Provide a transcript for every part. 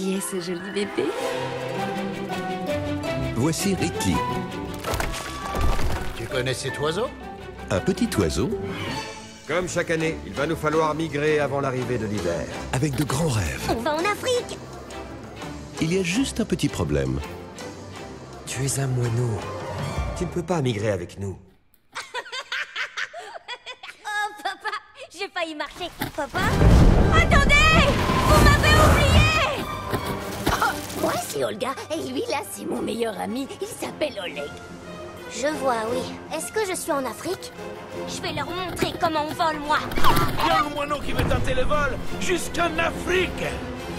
Qui est ce joli bébé Voici Ricky, Tu connais cet oiseau? Un petit oiseau Comme chaque année, il va nous falloir migrer avant l'arrivée de l'hiver. avec de grands rêves. On va en Afrique Il y a juste un petit problème. Tu es un moineau. Tu ne peux pas migrer avec nous. Oh, papa J'ai failli marcher. Papa? Attendez c'est Olga, et lui, là, c'est mon meilleur ami. Il s'appelle Oleg. Je vois, oui. Est-ce que je suis en Afrique? Je vais leur montrer comment on vole, moi. Il y a un moineau qui veut tenter le vol jusqu'en Afrique.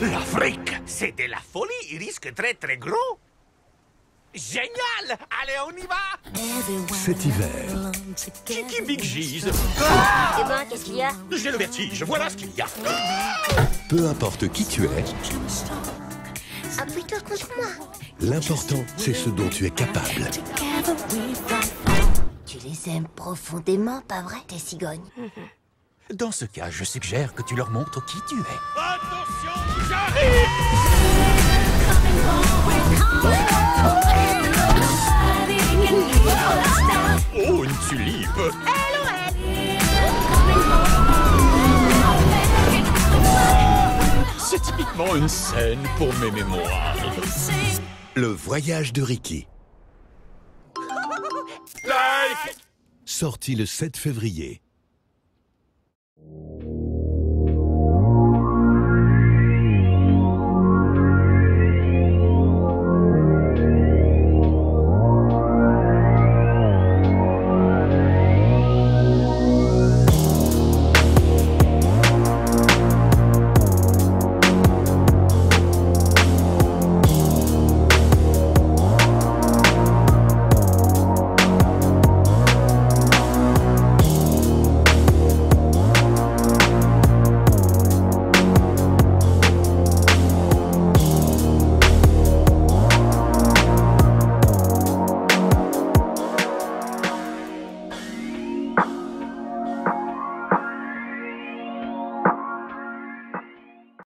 L'Afrique, c'est de la folie. Il risque très très gros. Génial Allez, on y va Cet hiver, Kiki Big G's. Eh ben, qu'est-ce qu'il y a? J'ai le vertige, voilà ce qu'il y a. peu importe qui tu es, Appuie-toi contre moi. l'important c'est ce dont tu es capable. Tu les aimes profondément, pas vrai, tes cigognes? Dans ce cas, je suggère que tu leur montres qui tu es. Attention, j'arrive Oh, une tulipe Une scène pour mes mémoires. Le voyage de Ricky, sorti le 7 février.